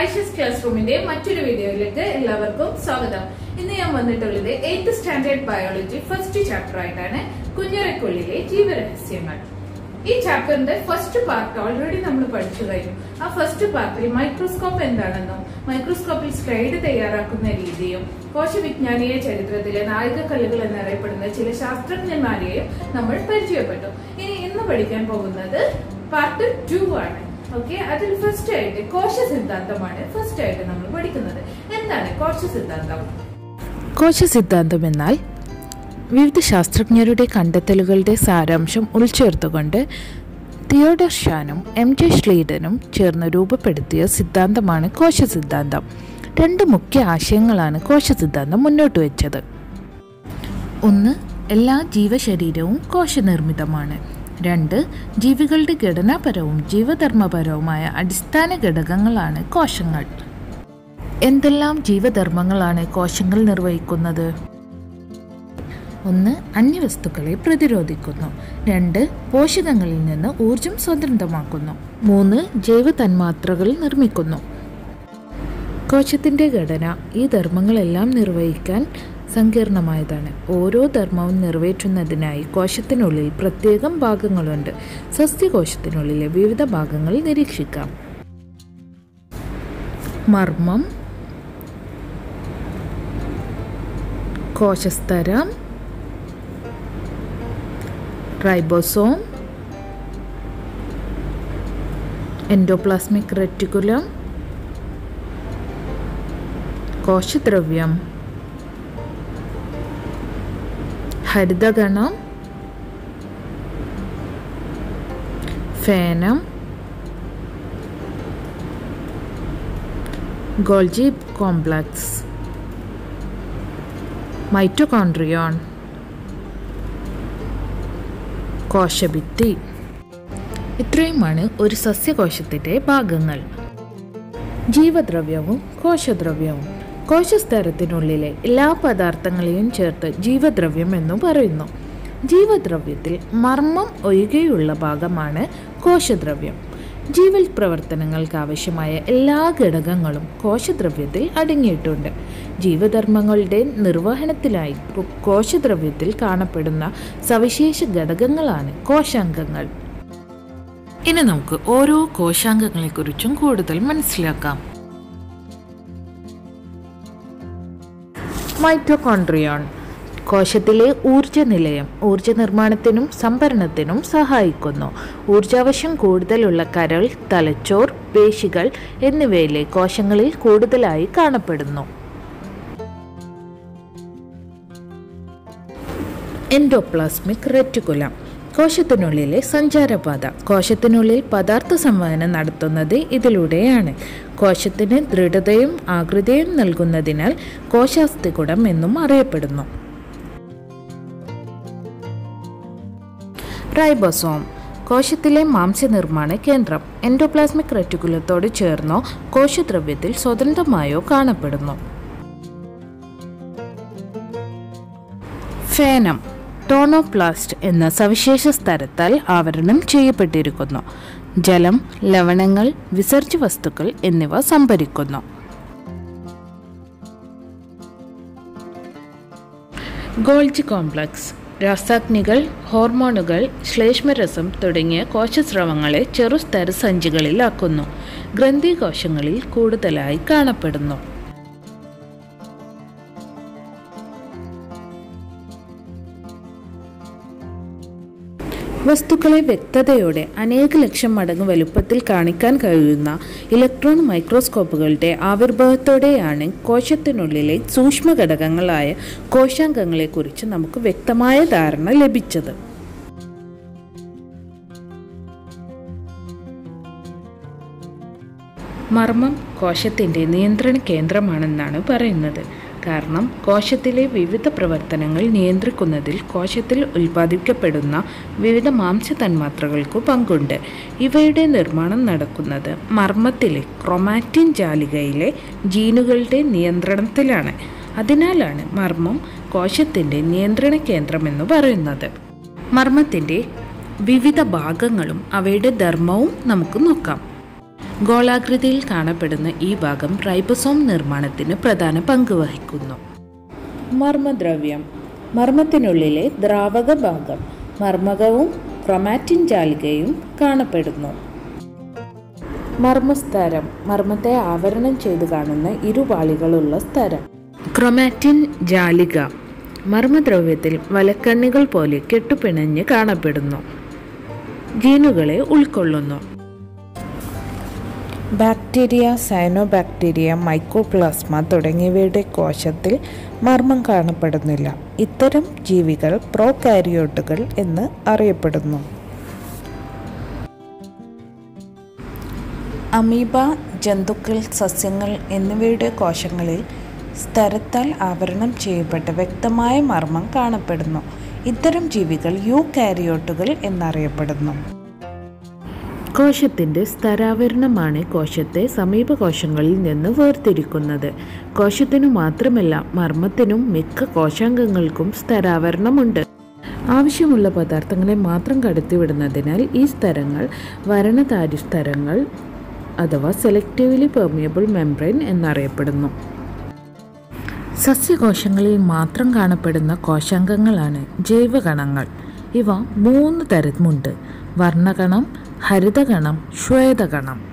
Aisha's class റൂമിന്റെ മറ്റൊരു വീഡിയോയിലേക്ക് എല്ലാവർക്കും സ്വാഗതം. ഇന്ന് ഞാൻ വന്നിട്ടുള്ളത് eighth standard biology first chapter ആയിട്ടാണ് കുഞ്ഞറക്കുള്ളിലെ ജീവരഹസ്യങ്ങൾ. ഈ ചാപ്റ്ററിന്റെ ഫസ്റ്റ് പാർട്ട് ഓൾറെഡി നമ്മൾ പഠിച്ചു കഴിഞ്ഞു. ആ ഫസ്റ്റ് പാർട്ടിൽ മൈക്രോസ്കോപ്പ് എന്താണെന്നും മൈക്രോസ്കോപ്പിൽ സ്ലൈഡ് തയ്യാറാക്കുന്ന രീതിയും കോശവിജ്ഞാനീയ ചരിത്രത്തിലെ നായികക്കല്ലുകൾ എന്നറിയപ്പെടുന്ന ചില ശാസ്ത്രജ്ഞന്മാരെയും നമ്മൾ പരിചയപ്പെട്ടു. ഇനി ഇന്ന് പഠിക്കാൻ പോകുന്നത് പാർട്ട് ടു ആണ്. ഓക്കെ അതിൽ ഫസ്റ്റ് ആയിട്ട് കോശ സിദ്ധാന്തമാണ് ഫസ്റ്റ് ആയിട്ട് നമ്മൾ പഠിക്കുന്നത്. എന്താണ് കോശ സിദ്ധാന്തം? കോശ സിദ്ധാന്തം എന്നാൽ വിവിധ ശാസ്ത്രജ്ഞരുടെ കണ്ടെത്തലുകളുടെ സാരാംശം ഉൾച്ചേർത്തുകൊണ്ട് തിയോഡർ ഷാനും എം ജെ ഷ്ലീഡനും ചേർന്ന് രൂപപ്പെടുത്തിയ സിദ്ധാന്തമാണ് കോശ സിദ്ധാന്തം. രണ്ട് മുഖ്യ ആശയങ്ങളാണ് കോശ സിദ്ധാന്തം മുന്നോട്ട് വെച്ചത്. ഒന്ന് എല്ലാ ജീവശരീരവും കോശനിർമ്മിതമാണ്. രണ്ട് ജീവികളുടെ ഘടനാപരവും ജീവധർമ്മപരവുമായ അടിസ്ഥാന ഘടകങ്ങളാണ് കോശങ്ങൾ. എന്തെല്ലാം ജീവധർമ്മങ്ങളാണ് കോശങ്ങൾ നിർവഹിക്കുന്നത്? ഒന്ന് അന്യവസ്തുക്കളെ പ്രതിരോധിക്കുന്നു. രണ്ട് പോഷകങ്ങളിൽ നിന്ന് ഊർജം സ്വതന്ത്രമാക്കുന്നു. മൂന്ന് ജൈവ തന്മാത്രകൾ നിർമ്മിക്കുന്നു. കോശത്തിന്റെ ഘടന ഈ ധർമ്മങ്ങളെല്ലാം നിർവഹിക്കാൻ സങ്കീർണമായതാണ്. ഓരോ ധർമ്മവും നിറവേറ്റുന്നതിനായി കോശത്തിനുള്ളിൽ പ്രത്യേകം ഭാഗങ്ങളുണ്ട്. സസ്യകോശത്തിനുള്ളിലെ വിവിധ ഭാഗങ്ങൾ നിരീക്ഷിക്കാം. മർമ്മം കോശസ്തരം റൈബോസോം എൻഡോപ്ലാസ്മിക് റെറ്റിക്കുലം കോശദ്രവ്യം. ഹരിതഗണം ഫേനം ഗോൾജി കോംപ്ലക്സ് മൈറ്റോകോൺട്രിയോൺ കോശഭിത്തി. ഇത്രയുമാണ് ഒരു സസ്യകോശത്തിന്റെ ഭാഗങ്ങൾ. ജീവദ്രവ്യവും കോശദ്രവ്യവും. കോശസ്തരത്തിനുള്ളിലെ എല്ലാ പദാർത്ഥങ്ങളെയും ചേർത്ത് ജീവദ്രവ്യം എന്നു പറയുന്നു. ജീവദ്രവ്യത്തിൽ മർമ്മം ഒഴികെയുള്ള ഭാഗമാണ് കോശദ്രവ്യം. ജീവൽ പ്രവർത്തനങ്ങൾക്ക് ആവശ്യമായ എല്ലാ ഘടകങ്ങളും കോശദ്രവ്യത്തിൽ അടങ്ങിയിട്ടുണ്ട്. ജീവധർമ്മങ്ങളുടെ നിർവഹണത്തിനായി കോശദ്രവ്യത്തിൽ കാണപ്പെടുന്ന സവിശേഷ ഘടകങ്ങളാണ് കോശാംഗങ്ങൾ. ഇനി നമുക്ക് ഓരോ കോശാംഗങ്ങളെക്കുറിച്ചും കൂടുതൽ മനസ്സിലാക്കാം. മൈറ്റോകോൺട്രിയോൺ കോശത്തിലെ ഊർജ നിലയം ഊർജ നിർമ്മാണത്തിനും സംഭരണത്തിനും സഹായിക്കുന്നു. ഊർജാവശ്യം കൂടുതലുള്ള കരൾ തലച്ചോർ പേശികൾ എന്നിവയിലെ കോശങ്ങളിൽ കൂടുതലായി കാണപ്പെടുന്നു. Endoplasmic reticulum കോശത്തിനുള്ളിലെ സഞ്ചാരപാത. കോശത്തിനുള്ളിൽ പദാർത്ഥ സംവഹനം നടത്തുന്നത് ഇതിലൂടെയാണ്. കോശത്തിന് ദൃഢതയും ആകൃതിയും നൽകുന്നതിനാൽ കോശാസ്ഥികുടം എന്നും അറിയപ്പെടുന്നു. റൈബോസോം. കോശത്തിലെ മാംസ്യനിർമ്മാണ കേന്ദ്രം. എൻഡോപ്ലാസ്മിക് റെറ്റിക്കുലത്തോട് ചേർന്നോ കോശദ്രവ്യത്തിൽ സ്വതന്ത്രമായോ കാണപ്പെടുന്നു. ഫേനം. ടോണോപ്ലാസ്റ്റ് എന്ന സവിശേഷ സ്ഥലത്താൽ ആവരണം ചെയ്യപ്പെട്ടിരിക്കുന്നു. ജലം ലവണങ്ങൾ വിസർജ്യ വസ്തുക്കൾ എന്നിവ സംഭരിക്കുന്നു. ഗോൾജി കോംപ്ലക്സ് രാസാഗ്നികൾ ഹോർമോണുകൾ ശ്ലേഷ്മരസം തുടങ്ങിയ കോശസ്രവങ്ങളെ സഞ്ചികളിലാക്കുന്നു ഗ്രന്ഥികോശങ്ങളിൽ കൂടുതലായി കാണപ്പെടുന്നു. വസ്തുക്കളെ വ്യക്തതയോടെ അനേക ലക്ഷം മടങ്ങ് വലുപ്പത്തിൽ കാണിക്കാൻ കഴിയുന്ന ഇലക്ട്രോൺ മൈക്രോസ്കോപ്പുകളുടെ ആവിർഭാവത്തോടെയാണ് കോശത്തിനുള്ളിലെ സൂക്ഷ്മ ഘടകങ്ങളായ കോശാംഗങ്ങളെക്കുറിച്ച് നമുക്ക് വ്യക്തമായ ധാരണ ലഭിച്ചത്. മർമ്മം കോശത്തിന്റെ നിയന്ത്രണ കേന്ദ്രമാണെന്നാണ് പറയുന്നത്. കാരണം കോശത്തിലെ വിവിധ പ്രവർത്തനങ്ങൾ നിയന്ത്രിക്കുന്നതിൽ കോശത്തിൽ ഉൽപ്പാദിപ്പിക്കപ്പെടുന്ന വിവിധ മാംസ തന്മാത്രകൾക്കു പങ്കുണ്ട്. ഇവയുടെ നിർമ്മാണം നടക്കുന്നത് മർമ്മത്തിലെ ക്രൊമാറ്റിൻ ജാലികയിലെ ജീനുകളുടെ നിയന്ത്രണത്തിലാണ്. അതിനാലാണ് മർമ്മം കോശത്തിന്റെ നിയന്ത്രണ കേന്ദ്രമെന്ന് പറയുന്നത്. മർമ്മത്തിന്റെ വിവിധ ഭാഗങ്ങളും അവയുടെ ധർമ്മവും നമുക്ക് നോക്കാം. ഗോളാകൃതിയിൽ കാണപ്പെടുന്ന ഈ ഭാഗം റൈബസോം നിർമ്മാണത്തിന് പ്രധാന പങ്ക് വഹിക്കുന്നു. മർമ്മദ്രവ്യം. മർമ്മത്തിനുള്ളിലെ ദ്രാവക ഭാഗം മർമ്മകവും ക്രൊമാറ്റിൻ ജാലികയും കാണപ്പെടുന്നു. മർമ്മസ്തരം. മർമ്മത്തെ ആവരണം ചെയ്തു കാണുന്ന ഇരുപാളികളുള്ള സ്തരം. ക്രൊമാറ്റിൻ ജാലിക. മർമ്മദ്രവ്യത്തിൽ വലക്കണ്ണികൾ പോലെ കെട്ടുപിണഞ്ഞ് കാണപ്പെടുന്നു. ജീനുകളെ ഉൾക്കൊള്ളുന്നു. ബാക്ടീരിയ സൈനോബാക്ടീരിയ മൈക്കോപ്ലാസ്മ തുടങ്ങിയവയുടെ കോശത്തിൽ മർമ്മം കാണപ്പെടുന്നില്ല. ഇത്തരം ജീവികൾ പ്രോകാരിയോട്ടുകൾ എന്ന് അറിയപ്പെടുന്നു. അമീബ ജന്തുക്കൾ സസ്യങ്ങൾ എന്നിവയുടെ കോശങ്ങളിൽ സ്തരത്താൽ ആവരണം ചെയ്യപ്പെട്ട വ്യക്തമായ മർമ്മം കാണപ്പെടുന്നു. ഇത്തരം ജീവികൾ യു കാരിയോട്ടുകൾ എന്നറിയപ്പെടുന്നു. കോശത്തിന്റെ സ്ഥരാവരണമാണ് കോശത്തെ സമീപ കോശങ്ങളിൽ നിന്ന് വേർതിരിക്കുന്നത്. കോശത്തിനു മാത്രമല്ല മർമ്മത്തിനും മിക്ക കോശാംഗങ്ങൾക്കും സ്ഥരാവരണമുണ്ട് ആവശ്യമുള്ള പദാർത്ഥങ്ങളെ മാത്രം കടത്തിവിടുന്നതിനാൽ ഈ സ്ഥരങ്ങൾ വരണതാരി സ്ഥരങ്ങൾ അഥവാ സെലക്റ്റീവ്ലി പെർമിയബിൾ മെംബ്രെയിൻ എന്നറിയപ്പെടുന്നു. സസ്യകോശങ്ങളിൽ മാത്രം കാണപ്പെടുന്ന കോശാംഗങ്ങളാണ് ജൈവകണങ്ങൾ. ഇവ മൂന്ന് തരമുണ്ട് വർണകണം ഹരിതകണം ശ്വേതഗണം.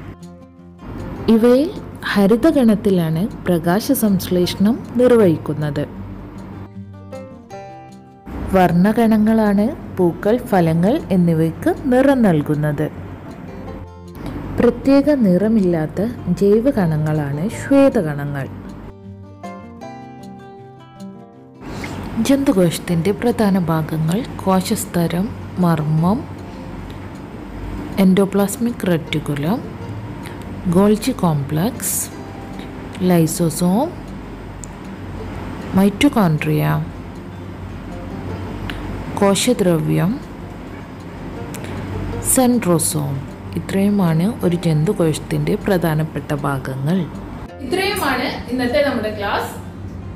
ഇവയിൽ ഹരിതഗണത്തിലാണ് പ്രകാശ സംശ്ലേഷണം നിർവഹിക്കുന്നത്. വർണഗണങ്ങളാണ് പൂക്കൾ ഫലങ്ങൾ എന്നിവയ്ക്ക് നിറം നൽകുന്നത്. പ്രത്യേക നിറമില്ലാത്ത ജൈവകണങ്ങളാണ് ശ്വേതകണങ്ങൾ ജന്തുകോശത്തിന്റെ പ്രധാന ഭാഗങ്ങൾ കോശസ്തരം മർമ്മം endoplasmic reticulum Golgi complex lysosome mitochondria കോശദ്രവ്യം centrosome ഇത്രയുമാണ് ഒരു ജന്തുകോശത്തിന്റെ പ്രധാനപ്പെട്ട ഭാഗങ്ങൾ. ഇത്രയുമാണ് ഇന്നത്തെ നമ്മുടെ ക്ലാസ്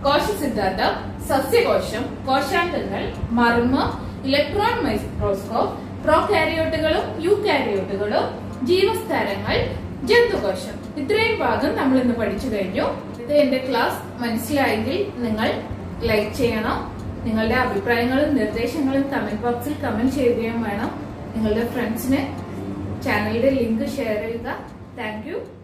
കോശ സിദ്ധാന്തം സസ്യകോശം കോശാംഗങ്ങൾ മർമ്മ ഇലക്ട്രോൺ മൈക്രോസ്കോപ്പ് പ്രോകാരിയോട്ടുകളും യൂകാരിയോട്ടുകളും ജീവസ്തരങ്ങൾ ജന്തുകോശം. ഇത്രയും ഭാഗം നമ്മൾ ഇന്ന് പഠിച്ചു കഴിഞ്ഞു. ഇത് എന്റെ ക്ലാസ്. മനസ്സിലായെങ്കിൽ നിങ്ങൾ ലൈക്ക് ചെയ്യണം. നിങ്ങളുടെ അഭിപ്രായങ്ങളും നിർദ്ദേശങ്ങളും കമന്റ് ബോക്സിൽ കമന്റ് ചെയ്യുകയും വേണം. നിങ്ങളുടെ ഫ്രണ്ട്സിന് ചാനലിന്റെ ലിങ്ക് ഷെയർ ചെയ്യുക. താങ്ക്